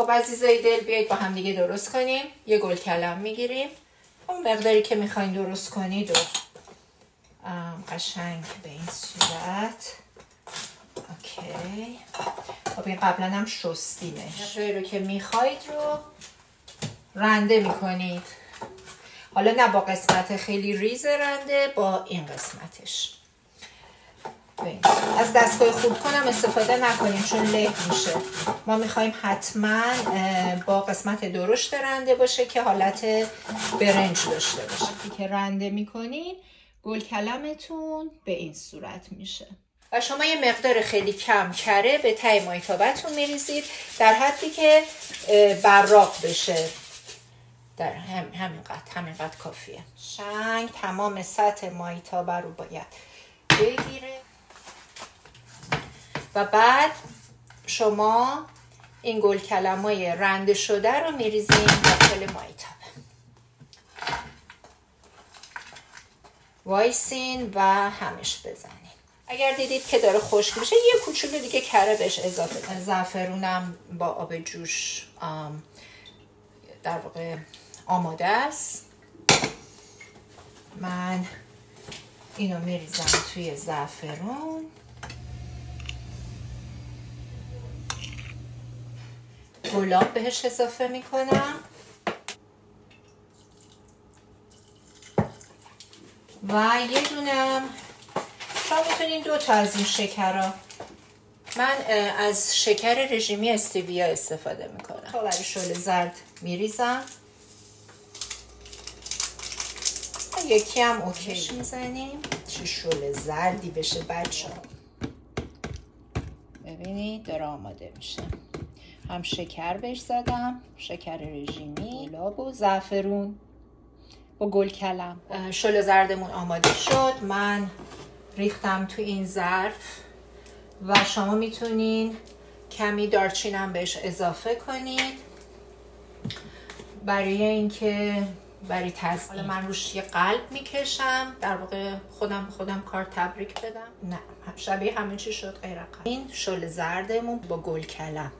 خب عزیزای دل بیایید با هم دیگه درست کنیم. یه گل کلم می‌گیریم. اون مقداری که می‌خواین درست کنید و قشنگ به این صورت. اوکی. خب این قبلا هم شستیمش. رو که می‌خواید رو رنده می‌کنید. حالا نه با قسمت خیلی ریز رنده با این قسمتش. از دستگاه خوب کنم استفاده نکنیم چون له میشه. ما می‌خوایم حتما با قسمت درشت رنده باشه که حالت برنج داشته باشه. که رنده می‌کنین گل کلمتون به این صورت میشه. و شما یه مقدار خیلی کم کره به تای مایتابتون میریزید در حدی که براق بشه. در هم همینقدر همینقدر کافیه. شنگ تمام سطح مایتابه رو باید بگیره. و بعد شما این گل کلمای رنده شده رو میریزیم داخل مایتابه وایسین و همش بزنین. اگر دیدید که داره خشک میشه یه کوچولو دیگه کره بهش اضافه زعفرونم با آب جوش در واقع آماده است. من اینو میریزم توی زعفرون. گلاب بهش اضافه می‌کنم. و یه دونم شما می‌تونین دو تا از این شکرها من از شکر رژیمی استیویا استفاده می‌کنم. تا برای شل زرد میریزم. یکی هم اوکی. می‌زنیم؟ چه شل زردی بشه بچه ها ببینید داره آماده میشه. هم شکر بهش زدم شکر رژیمی گلاب و زعفرون. با گل کلم. شل زردمون آماده شد. من ریختم تو این ظرف و شما می‌تونین کمی دارچینم بهش اضافه کنید. برای اینکه برای تزیین حالا من روش یه قلب می‌کشم. در واقع خودم خودم کار تبریک بدم. نه شبیه همه چی شد غیر قلب. این شل زردمون با گل کلم.